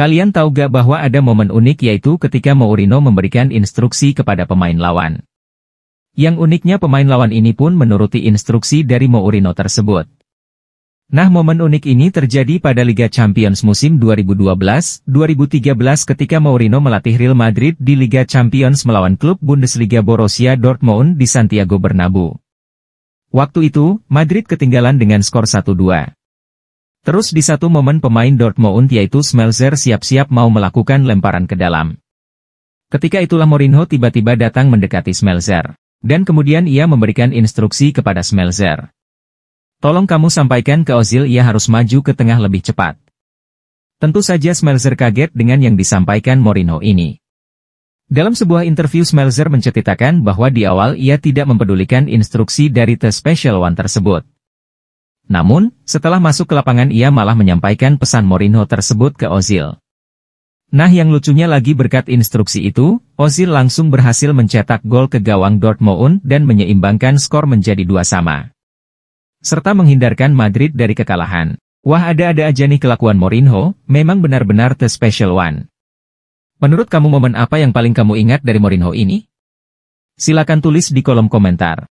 Kalian tahu gak bahwa ada momen unik yaitu ketika Mourinho memberikan instruksi kepada pemain lawan. Yang uniknya pemain lawan ini pun menuruti instruksi dari Mourinho tersebut. Nah momen unik ini terjadi pada Liga Champions musim 2012-2013 ketika Mourinho melatih Real Madrid di Liga Champions melawan klub Bundesliga Borussia Dortmund di Santiago Bernabeu. Waktu itu, Madrid ketinggalan dengan skor 1-2. Terus di satu momen pemain Dortmund yaitu Smelzer siap-siap mau melakukan lemparan ke dalam. Ketika itulah Mourinho tiba-tiba datang mendekati Smelzer. Dan kemudian ia memberikan instruksi kepada Smelzer. Tolong kamu sampaikan ke Ozil ia harus maju ke tengah lebih cepat. Tentu saja Smelzer kaget dengan yang disampaikan Mourinho ini. Dalam sebuah interview Smelzer menceritakan bahwa di awal ia tidak mempedulikan instruksi dari The Special One tersebut. Namun, setelah masuk ke lapangan ia malah menyampaikan pesan Mourinho tersebut ke Ozil. Nah yang lucunya lagi berkat instruksi itu, Ozil langsung berhasil mencetak gol ke gawang Dortmund dan menyeimbangkan skor menjadi dua sama serta menghindarkan Madrid dari kekalahan. Wah ada-ada aja nih kelakuan Mourinho, memang benar-benar the special one. Menurut kamu momen apa yang paling kamu ingat dari Mourinho ini? Silakan tulis di kolom komentar.